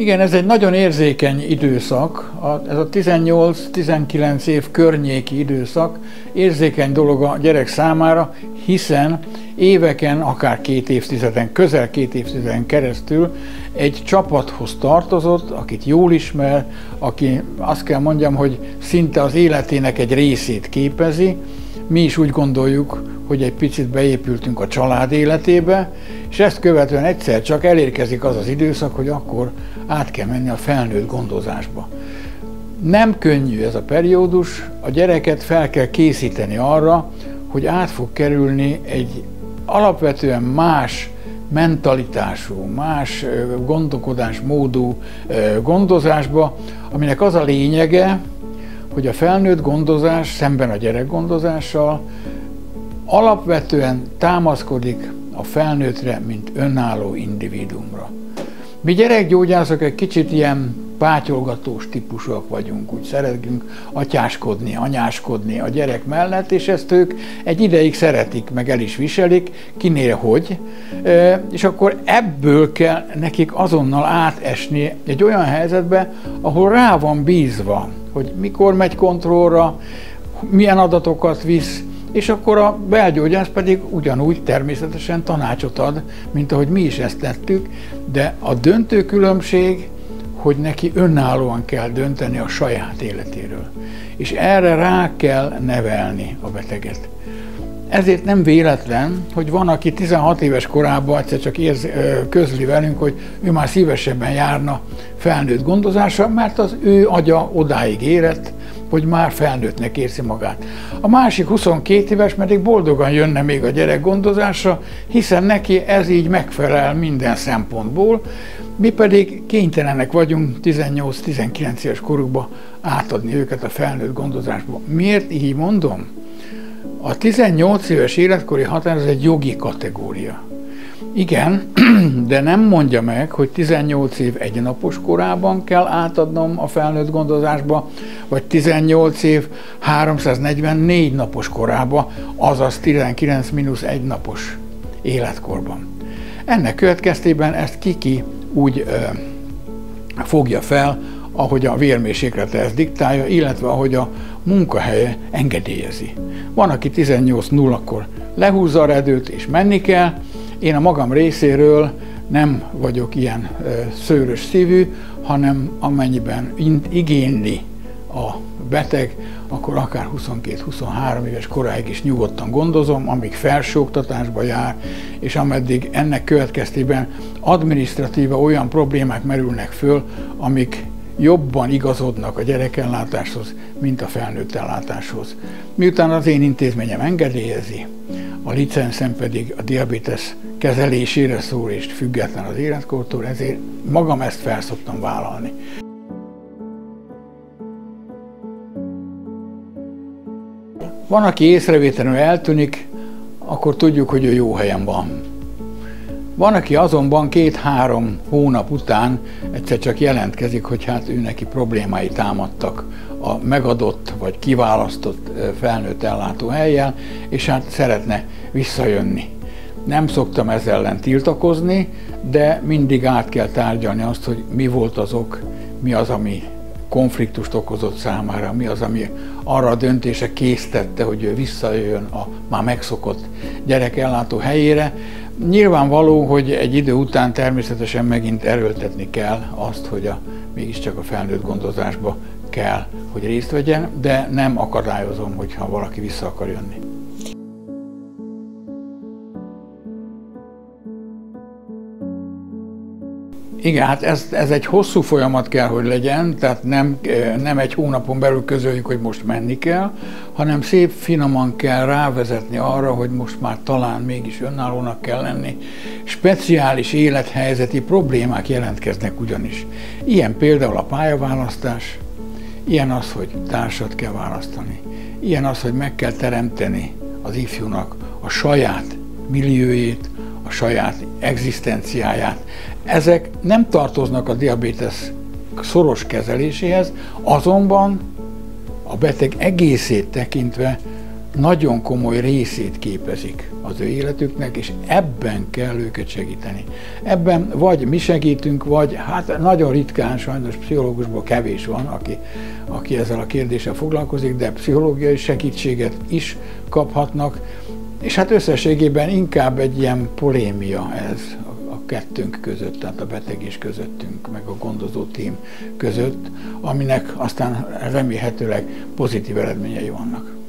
Igen, ez egy nagyon érzékeny időszak, ez a 18-19 év környéki időszak, érzékeny dolog a gyerek számára, hiszen éveken, akár két évtizeden, közel két évtizeden keresztül egy csapathoz tartozott, akit jól ismer, aki azt kell mondjam, hogy szinte az életének egy részét képezi. Mi is úgy gondoljuk, hogy egy picit beépültünk a család életébe, és ezt követően egyszer csak elérkezik az az időszak, hogy akkor át kell menni a felnőtt gondozásba. Nem könnyű ez a periódus, a gyereket fel kell készíteni arra, hogy át fog kerülni egy alapvetően más mentalitású, más gondolkodásmódú gondozásba, aminek az a lényege, hogy a felnőtt gondozás szemben a gyerekgondozással alapvetően támaszkodik a felnőttre, mint önálló individumra. Mi gyerekgyógyászok egy kicsit ilyen pátyolgatós típusúak vagyunk, úgy szeretünk atyáskodni, anyáskodni a gyerek mellett, és ezt ők egy ideig szeretik, meg el is viselik, kinél hogy, és akkor ebből kell nekik azonnal átesni egy olyan helyzetbe, ahol rá van bízva, hogy mikor megy kontrollra, milyen adatokat visz, és akkor a belgyógyász pedig ugyanúgy természetesen tanácsot ad, mint ahogy mi is ezt tettük, de a döntő különbség, hogy neki önállóan kell dönteni a saját életéről. És erre rá kell nevelni a beteget. Ezért nem véletlen, hogy van, aki 16 éves korában egyszer csak érz, közli velünk, hogy ő már szívesebben járna felnőtt gondozásra, mert az ő agya odáig érett, hogy már felnőttnek érzi magát. A másik 22 éves pedig boldogan jönne még a gyerek gondozásra, hiszen neki ez így megfelel minden szempontból, mi pedig kénytelenek vagyunk 18-19 éves korukba átadni őket a felnőtt gondozásba. Miért így mondom? A 18 éves életkori határ az egy jogi kategória. Igen, de nem mondja meg, hogy 18 év egynapos korában kell átadnom a felnőtt gondozásba, vagy 18 év 344 napos korába, azaz 19 mínusz egy napos életkorban. Ennek következtében ezt kiki úgy ö, fogja fel, ahogy a vérmérséklete ezt diktálja, illetve ahogy a munkahelye engedélyezi. Van, aki 18-0-kor lehúzza a redőt és menni kell, én a magam részéről nem vagyok ilyen szőrös szívű, hanem amennyiben igényli a beteg, akkor akár 22-23 éves koráig is nyugodtan gondozom, amíg felsőoktatásba jár, és ameddig ennek következtében adminisztratíva olyan problémák merülnek föl, amik jobban igazodnak a gyerekellátáshoz, mint a felnőtt ellátáshoz. Miután az én intézményem engedélyezi, a licenszem pedig a diabetes kezelésére szól és független az életkortól, ezért magam ezt felszoktam vállalni. Van, aki észrevétlenül eltűnik, akkor tudjuk, hogy ő jó helyen van. Van, aki azonban két-három hónap után egyszer csak jelentkezik, hogy hát ő neki problémái támadtak a megadott vagy kiválasztott felnőtt ellátó helyen, és hát szeretne visszajönni. Nem szoktam ezzel ellen tiltakozni, de mindig át kell tárgyalni azt, hogy mi volt az ok, mi az, ami konfliktust okozott számára, mi az, ami arra a döntése késztette, hogy ő visszajöjjön a már megszokott gyerekellátó helyére. Nyilvánvaló, hogy egy idő után természetesen megint erőltetni kell azt, hogy a, mégiscsak a felnőtt gondozásba kell, hogy részt vegyen, de nem akadályozom, hogyha valaki vissza akar jönni. Igen, hát ez, ez egy hosszú folyamat kell, hogy legyen, tehát nem, nem egy hónapon belül közöljük, hogy most menni kell, hanem szép finoman kell rávezetni arra, hogy most már talán mégis önállónak kell lenni. Speciális élethelyzeti problémák jelentkeznek ugyanis. Ilyen például a pályaválasztás, ilyen az, hogy társat kell választani, ilyen az, hogy meg kell teremteni az ifjúnak a saját milliójét, a saját egzisztenciáját. Ezek nem tartoznak a diabétesz szoros kezeléséhez, azonban a beteg egészét tekintve nagyon komoly részét képezik az ő életüknek, és ebben kell őket segíteni. Ebben vagy mi segítünk, vagy hát nagyon ritkán, sajnos pszichológusból kevés van, aki, aki ezzel a kérdéssel foglalkozik, de pszichológiai segítséget is kaphatnak, és hát összességében inkább egy ilyen polémia ez kettőnk között, tehát a beteg és közöttünk, meg a gondozó tím között, aminek aztán remélhetőleg pozitív eredményei vannak.